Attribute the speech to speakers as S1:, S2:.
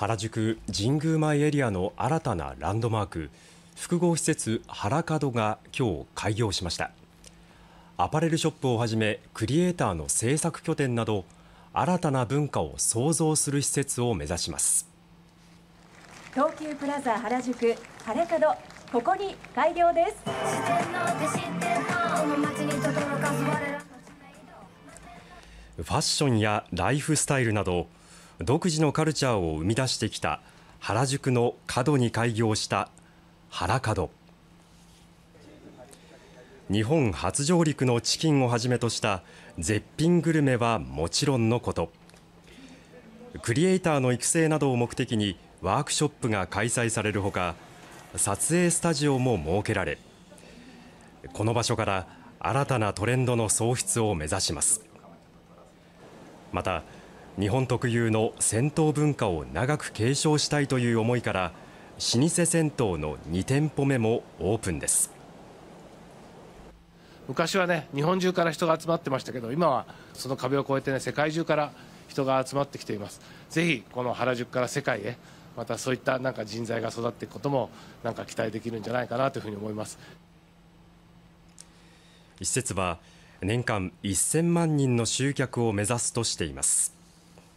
S1: 原宿神宮前エリアの新たなランドマーク複合施設原門が今日開業しました。アパレルショップをはじめクリエイターの制作拠点など新たな文化を創造する施設を目指します。
S2: 東急プラザ原宿原門ここに開業です。
S1: ファッションやライフスタイルなど独自のカルチャーを生み出してきた原宿の角に開業した原角。日本初上陸のチキンをはじめとした絶品グルメはもちろんのこと。クリエイターの育成などを目的にワークショップが開催されるほか撮影スタジオも設けられこの場所から新たなトレンドの創出を目指します。また日本特有の銭湯文化を長く継承したいという思いから老舗銭湯の2店舗目もオープンです。
S3: 昔はね日本中から人が集まってましたけど今はその壁を越えてね世界中から人が集まってきています。ぜひこの原宿から世界へまたそういったなんか人材が育っていくこともなんか期待できるんじゃないかなというふうに思います。
S1: 施設は年間1000万人の集客を目指すとしています